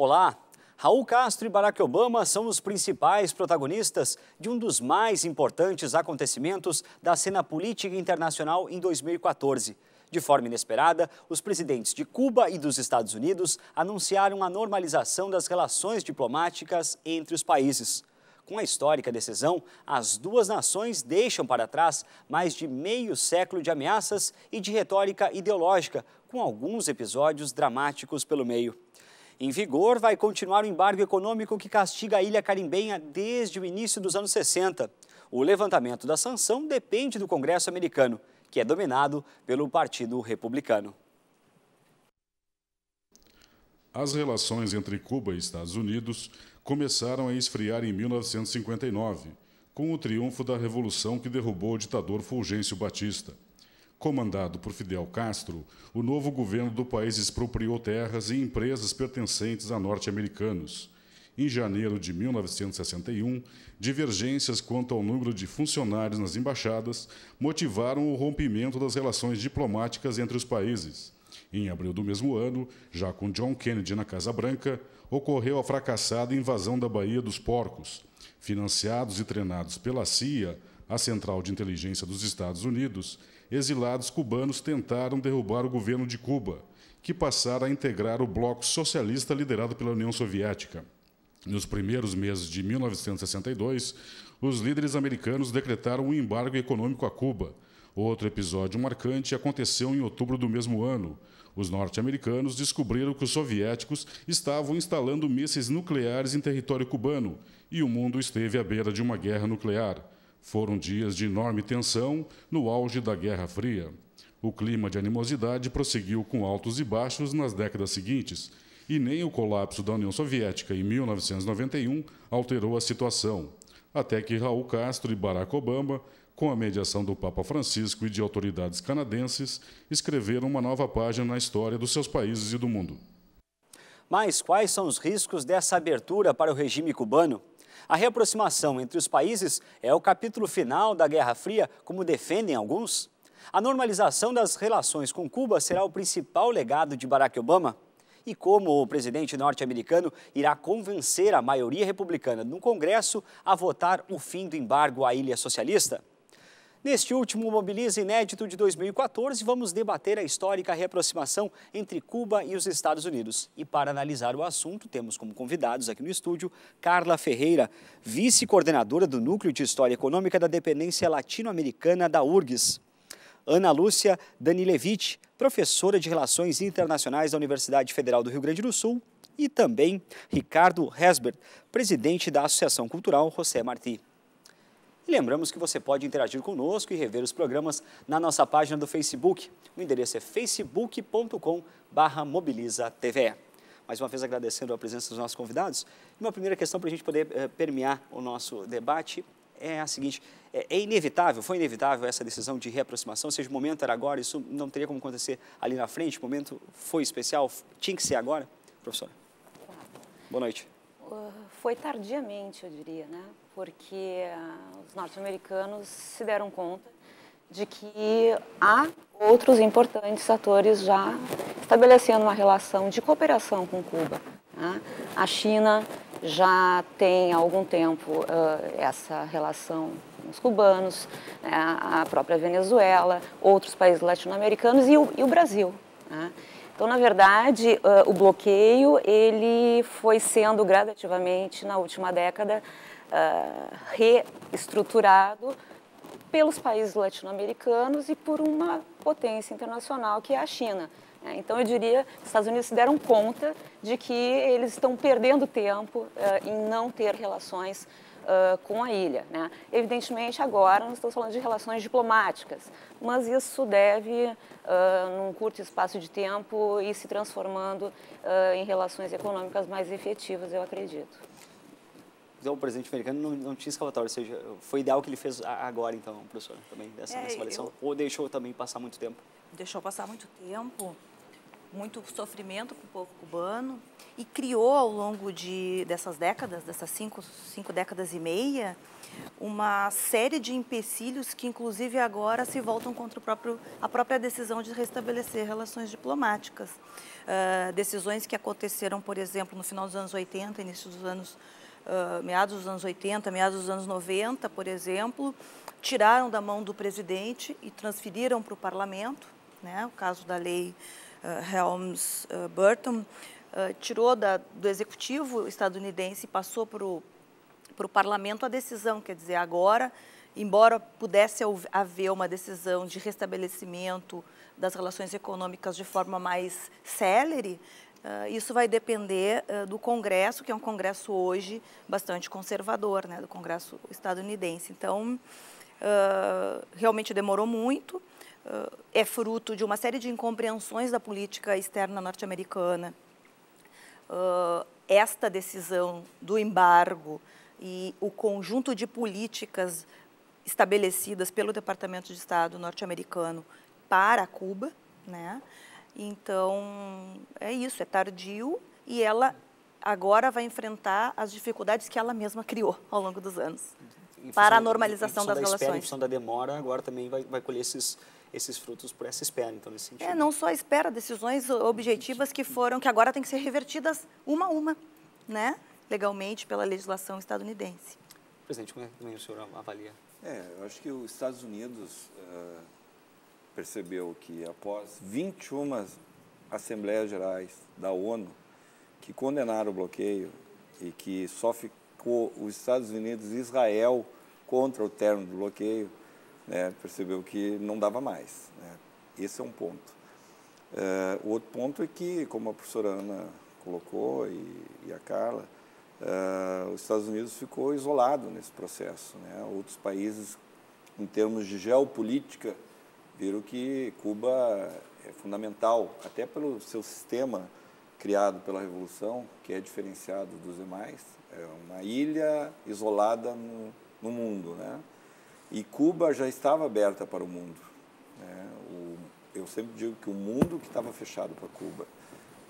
Olá! Raul Castro e Barack Obama são os principais protagonistas de um dos mais importantes acontecimentos da cena política internacional em 2014. De forma inesperada, os presidentes de Cuba e dos Estados Unidos anunciaram a normalização das relações diplomáticas entre os países. Com a histórica decisão, as duas nações deixam para trás mais de meio século de ameaças e de retórica ideológica, com alguns episódios dramáticos pelo meio. Em vigor vai continuar o embargo econômico que castiga a ilha carimbenha desde o início dos anos 60. O levantamento da sanção depende do Congresso americano, que é dominado pelo Partido Republicano. As relações entre Cuba e Estados Unidos começaram a esfriar em 1959, com o triunfo da revolução que derrubou o ditador Fulgêncio Batista. Comandado por Fidel Castro, o novo governo do país expropriou terras e empresas pertencentes a norte-americanos. Em janeiro de 1961, divergências quanto ao número de funcionários nas embaixadas motivaram o rompimento das relações diplomáticas entre os países. Em abril do mesmo ano, já com John Kennedy na Casa Branca, ocorreu a fracassada invasão da Baía dos Porcos. Financiados e treinados pela CIA, a Central de Inteligência dos Estados Unidos, exilados cubanos tentaram derrubar o governo de Cuba, que passara a integrar o bloco socialista liderado pela União Soviética. Nos primeiros meses de 1962, os líderes americanos decretaram um embargo econômico a Cuba. Outro episódio marcante aconteceu em outubro do mesmo ano. Os norte-americanos descobriram que os soviéticos estavam instalando mísseis nucleares em território cubano e o mundo esteve à beira de uma guerra nuclear. Foram dias de enorme tensão no auge da Guerra Fria. O clima de animosidade prosseguiu com altos e baixos nas décadas seguintes, e nem o colapso da União Soviética em 1991 alterou a situação, até que Raul Castro e Barack Obama, com a mediação do Papa Francisco e de autoridades canadenses, escreveram uma nova página na história dos seus países e do mundo. Mas quais são os riscos dessa abertura para o regime cubano? A reaproximação entre os países é o capítulo final da Guerra Fria, como defendem alguns? A normalização das relações com Cuba será o principal legado de Barack Obama? E como o presidente norte-americano irá convencer a maioria republicana no Congresso a votar o fim do embargo à ilha socialista? Neste último Mobiliza Inédito de 2014, vamos debater a histórica reaproximação entre Cuba e os Estados Unidos. E para analisar o assunto, temos como convidados aqui no estúdio Carla Ferreira, vice-coordenadora do Núcleo de História Econômica da Dependência Latino-Americana da URGS. Ana Lúcia Danilevich, professora de Relações Internacionais da Universidade Federal do Rio Grande do Sul. E também Ricardo Hesbert, presidente da Associação Cultural José Martí. E lembramos que você pode interagir conosco e rever os programas na nossa página do Facebook. O endereço é facebook.com.br mobilizatve. Mais uma vez agradecendo a presença dos nossos convidados. E uma primeira questão para a gente poder eh, permear o nosso debate é a seguinte, é, é, inevitável, foi inevitável essa decisão de reaproximação, seja o momento era agora, isso não teria como acontecer ali na frente, o momento foi especial, tinha que ser agora? Professora. Boa noite. Uh, foi tardiamente, eu diria, né? porque uh, os norte-americanos se deram conta de que há outros importantes atores já estabelecendo uma relação de cooperação com Cuba. Né? A China já tem há algum tempo uh, essa relação com os cubanos, né? a própria Venezuela, outros países latino-americanos e, e, o Brasil. Né? Então, na verdade, uh, o bloqueio ele foi sendo gradativamente na última década uh, reestruturado pelos países latino-americanos e por uma potência internacional que é a China. Né? Então, eu diria que os Estados Unidos se deram conta de que eles estão perdendo tempo uh, em não ter relações uh, com a ilha. Né? Evidentemente, agora nós estamos falando de relações diplomáticas, mas isso deve, uh, num curto espaço de tempo, ir se transformando em relações econômicas mais efetivas, eu acredito. Então, o presidente americano não, não tinha escalatório, ou seja, foi ideal que ele fez agora, então, professor, também, dessa, é, dessa avaliação? Eu... Ou deixou também passar muito tempo? Deixou passar muito tempo. Muito sofrimento para o povo cubano e criou ao longo de, dessas décadas, dessas cinco, cinco décadas e meia, uma série de empecilhos que, inclusive, agora se voltam contra próprio, a própria decisão de restabelecer relações diplomáticas. Uh, decisões que aconteceram, por exemplo, no final dos anos 80, início dos anos, uh, meados dos anos 80, meados dos anos 90, por exemplo, tiraram da mão do presidente e transferiram para o parlamento, né? o caso da lei uh, Helms-Burton, tirou da, do executivo estadunidense e passou para o parlamento a decisão, quer dizer, agora, embora pudesse haver uma decisão de restabelecimento das relações econômicas de forma mais célere, Uh, isso vai depender uh, do Congresso, que é um Congresso hoje bastante conservador, né, do Congresso estadunidense. Então, uh, realmente demorou muito, é fruto de uma série de incompreensões da política externa norte-americana. esta decisão do embargo e o conjunto de políticas estabelecidas pelo Departamento de Estado norte-americano para Cuba, né? Então, é isso, é tardio e ela agora vai enfrentar as dificuldades que ela mesma criou ao longo dos anos para a normalização das da relações. Espera, em função da demora, agora também vai, vai colher esses, esses frutos por essa espera, então, nesse sentido. É, não só a espera, decisões objetivas que foram, que agora têm que ser revertidas uma a uma, né? legalmente pela legislação estadunidense. Presidente, como é que o senhor avalia? É, eu acho que os Estados Unidos uh, percebeu que após 21 Assembleias Gerais da ONU que condenaram o bloqueio e que só ficou os Estados Unidos e Israel contra o termo do bloqueio, né, percebeu que não dava mais. Né? Esse é um ponto. Uh, o outro ponto é que, como a professora Ana colocou e, e a Carla, uh, os Estados Unidos ficou isolado nesse processo. Né? Outros países, em termos de geopolítica, viram que Cuba é fundamental, até pelo seu sistema criado pela Revolução, que é diferenciado dos demais. É uma ilha isolada no, no mundo. Né? E Cuba já estava aberta para o mundo. Né? O, eu sempre digo que o mundo que estava fechado para Cuba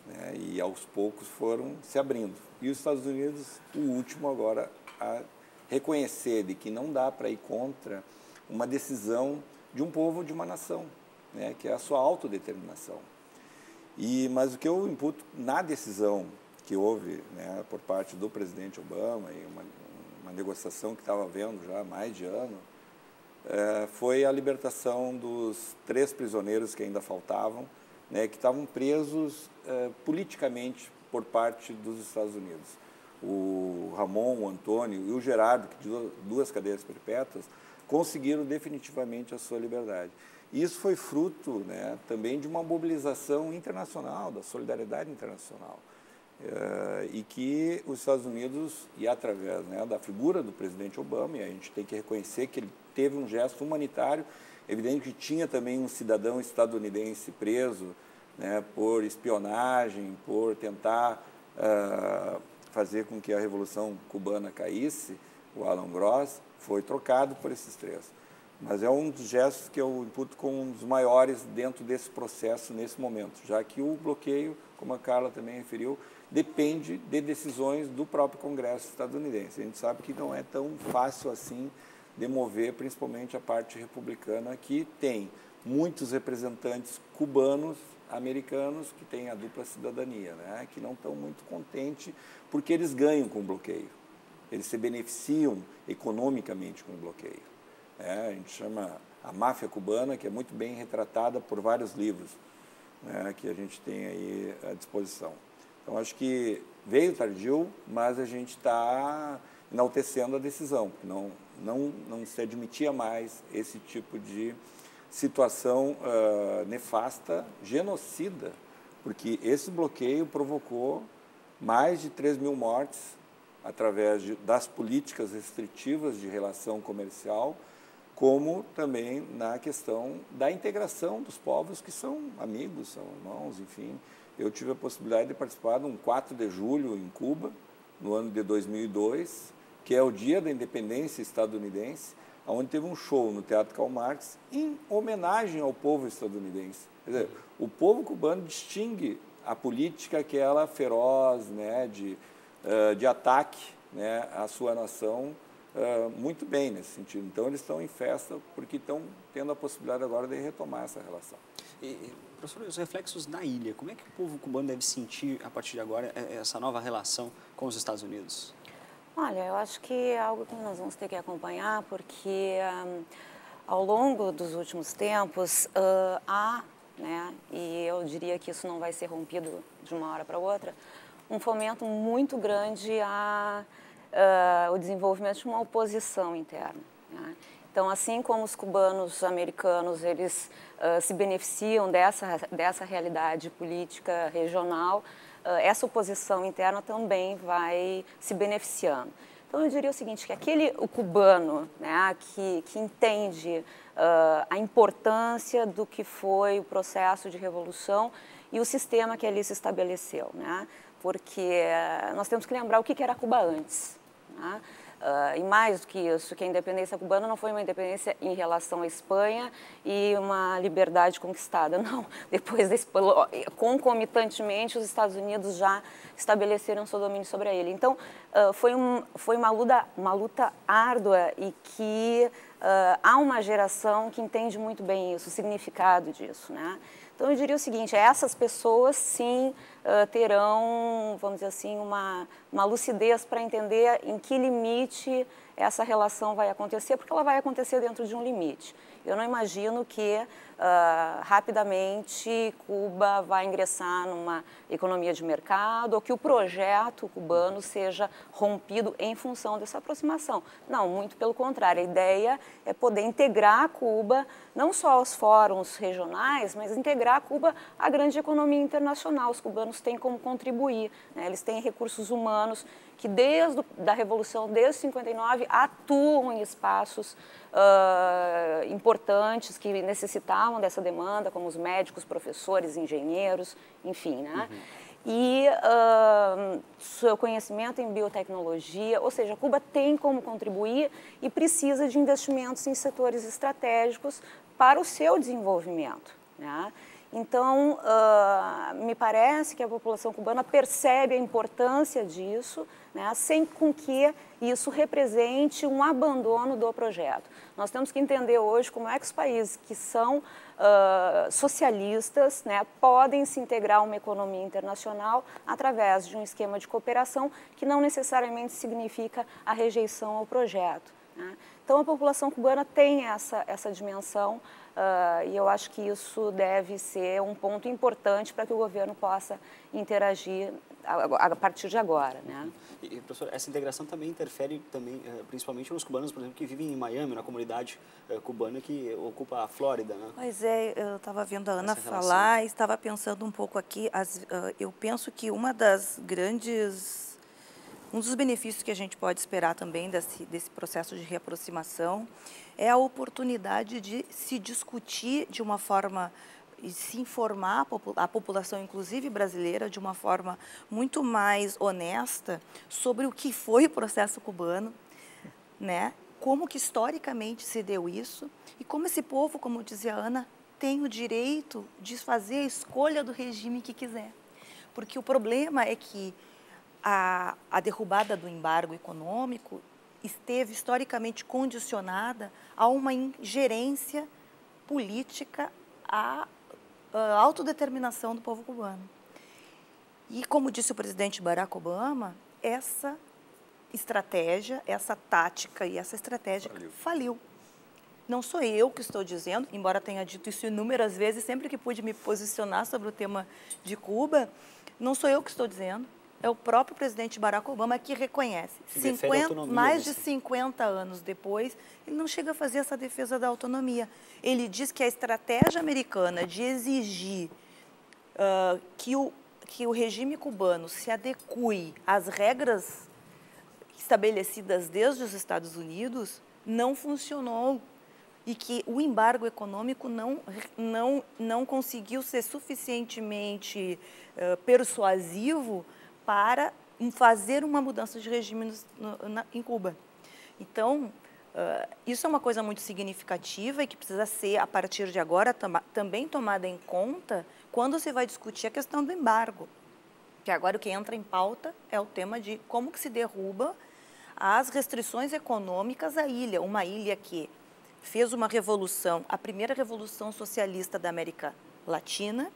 né? E aos poucos foram se abrindo. E os Estados Unidos, o último agora a reconhecer de que não dá para ir contra uma decisão de um povo, de uma nação, né? que é a sua autodeterminação. E, mas o que eu imputo na decisão que houve né, por parte do presidente Obama e uma, uma negociação que estava havendo já há mais de ano, é, foi a libertação dos três prisioneiros que ainda faltavam, né, que estavam presos uh, politicamente por parte dos Estados Unidos. O Ramon, o Antônio e o Gerardo, que de duas cadeias perpétuas, conseguiram definitivamente a sua liberdade. Isso foi fruto né, também de uma mobilização internacional, da solidariedade internacional. Uh, e que os Estados Unidos, e através né, da figura do presidente Obama, e a gente tem que reconhecer que ele teve um gesto humanitário Evidente que tinha também um cidadão estadunidense preso né, por espionagem, por tentar uh, fazer com que a Revolução Cubana caísse, o Alan Gross, foi trocado por esses três. Mas é um dos gestos que eu imputo como um dos maiores dentro desse processo nesse momento, já que o bloqueio, como a Carla também referiu, depende de decisões do próprio Congresso estadunidense. A gente sabe que não é tão fácil assim demover principalmente a parte republicana, que tem muitos representantes cubanos, americanos, que têm a dupla cidadania, né? que não estão muito contentes porque eles ganham com o bloqueio. Eles se beneficiam economicamente com o bloqueio. É, a gente chama a máfia cubana, que é muito bem retratada por vários livros né, que a gente tem aí à disposição. Então, acho que veio tardio, mas a gente está enaltecendo a decisão, porque não, não, não se admitia mais esse tipo de situação uh, nefasta, genocida, porque esse bloqueio provocou mais de 3 mil mortes através de, das políticas restritivas de relação comercial, como também na questão da integração dos povos que são amigos, são irmãos, enfim. Eu tive a possibilidade de participar de um 4 de julho em Cuba, no ano de 2002, que é o dia da independência estadunidense, onde teve um show no Teatro Karl Marx em homenagem ao povo estadunidense. Quer dizer, o povo cubano distingue a política aquela feroz, né, de, uh, de ataque né, à sua nação uh, muito bem nesse sentido. Então, eles estão em festa porque estão tendo a possibilidade agora de retomar essa relação. E, professor, os reflexos na ilha, como é que o povo cubano deve sentir, a partir de agora, essa nova relação com os Estados Unidos? Olha, eu acho que é algo que nós vamos ter que acompanhar, porque um, ao longo dos últimos tempos uh, há, né, e eu diria que isso não vai ser rompido de uma hora para outra, um fomento muito grande a uh, o desenvolvimento de uma oposição interna. Né? Então, assim como os cubanos americanos eles uh, se beneficiam dessa dessa realidade política regional, uh, essa oposição interna também vai se beneficiando. Então, eu diria o seguinte, que aquele o cubano né, que, que entende uh, a importância do que foi o processo de revolução e o sistema que ali se estabeleceu, né? porque nós temos que lembrar o que era Cuba antes. Né? Uh, e mais do que isso, que a independência cubana não foi uma independência em relação à Espanha e uma liberdade conquistada, não. Depois, concomitantemente, os Estados Unidos já estabeleceram seu domínio sobre ilha. Então, uh, foi, um, foi uma, luta, uma luta árdua e que uh, há uma geração que entende muito bem isso, o significado disso, né? Então, eu diria o seguinte, essas pessoas, sim, terão, vamos dizer assim, uma, uma lucidez para entender em que limite essa relação vai acontecer, porque ela vai acontecer dentro de um limite. Eu não imagino que uh, rapidamente Cuba vai ingressar numa economia de mercado ou que o projeto cubano seja rompido em função dessa aproximação. Não, muito pelo contrário. A ideia é poder integrar Cuba não só aos fóruns regionais, mas integrar Cuba à grande economia internacional. Os cubanos têm como contribuir, né? eles têm recursos humanos que desde a Revolução, desde 59, atuam em espaços uh, importantes que necessitavam dessa demanda, como os médicos, professores, engenheiros, enfim, né? Uhum. E uh, seu conhecimento em biotecnologia, ou seja, Cuba tem como contribuir e precisa de investimentos em setores estratégicos para o seu desenvolvimento. Né? Então, uh, me parece que a população cubana percebe a importância disso, né, sem com que isso represente um abandono do projeto. Nós temos que entender hoje como é que os países que são uh, socialistas né, podem se integrar a uma economia internacional através de um esquema de cooperação que não necessariamente significa a rejeição ao projeto. Né? Então, a população cubana tem essa, essa dimensão Uh, e eu acho que isso deve ser um ponto importante para que o governo possa interagir a, a partir de agora, né? E, professor, essa integração também interfere também, eh, principalmente nos cubanos, por exemplo, que vivem em Miami, na comunidade eh, cubana que ocupa a Flórida, né? Pois é, eu estava vendo a Ana falar e estava pensando um pouco aqui. As, uh, eu penso que uma das grandes um dos benefícios que a gente pode esperar também desse, desse processo de reaproximação é a oportunidade de se discutir de uma forma e se informar a população, inclusive brasileira, de uma forma muito mais honesta sobre o que foi o processo cubano, né? como que historicamente se deu isso e como esse povo, como dizia a Ana, tem o direito de fazer a escolha do regime que quiser. Porque o problema é que a, a derrubada do embargo econômico esteve historicamente condicionada a uma ingerência política à, à autodeterminação do povo cubano. E, como disse o presidente Barack Obama, essa estratégia, essa tática e essa estratégia faliu. faliu. Não sou eu que estou dizendo, embora tenha dito isso inúmeras vezes, sempre que pude me posicionar sobre o tema de Cuba, não sou eu que estou dizendo é o próprio presidente Barack Obama que reconhece. 50, mais de 50 anos depois, ele não chega a fazer essa defesa da autonomia. Ele diz que a estratégia americana de exigir uh, que, o, que o regime cubano se adeque às regras estabelecidas desde os Estados Unidos não funcionou e que o embargo econômico não, não, não conseguiu ser suficientemente uh, persuasivo para fazer uma mudança de regime no, na, em Cuba. Então, Uh, isso é uma coisa muito significativa e que precisa ser, a partir de agora, tam também tomada em conta quando se vai discutir a questão do embargo. Que agora o que entra em pauta é o tema de como que se derruba as restrições econômicas à ilha, uma ilha que fez uma revolução, a primeira revolução socialista da América Latina,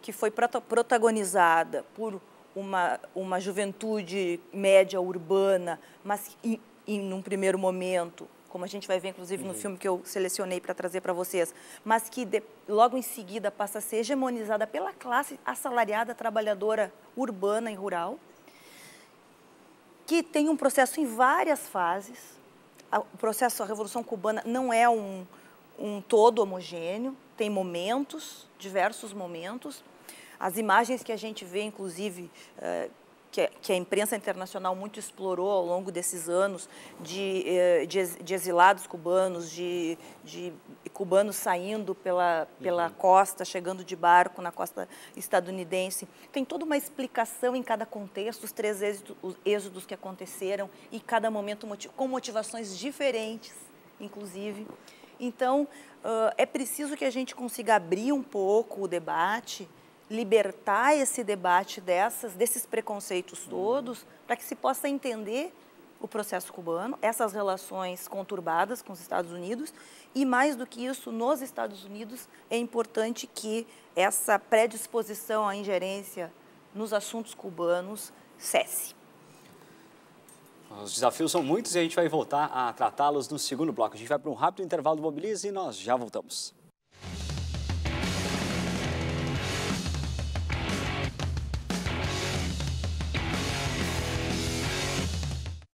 que foi protagonizada por uma, uma juventude média urbana, mas em, em num primeiro momento, como a gente vai ver inclusive uhum. no filme que eu selecionei para trazer para vocês, mas que de, logo em seguida passa a ser hegemonizada pela classe assalariada trabalhadora urbana e rural, que tem um processo em várias fases. O processo, a Revolução Cubana não é um, um todo homogêneo, tem momentos, diversos momentos. As imagens que a gente vê, inclusive, eh, que, a imprensa internacional muito explorou ao longo desses anos, de, eh, de, exilados cubanos, de, de, cubanos saindo pela, pela uhum. costa, chegando de barco na costa estadunidense. Tem toda uma explicação em cada contexto, os três êxodos, os êxodos que aconteceram, e cada momento com motivações diferentes, inclusive. Então, é preciso que a gente consiga abrir um pouco o debate, libertar esse debate dessas, desses preconceitos todos, para que se possa entender o processo cubano, essas relações conturbadas com os Estados Unidos e, mais do que isso, nos Estados Unidos é importante que essa predisposição à ingerência nos assuntos cubanos cesse. Os desafios são muitos e a gente vai voltar a tratá-los no segundo bloco. A gente vai para um rápido intervalo do Mobilize e nós já voltamos.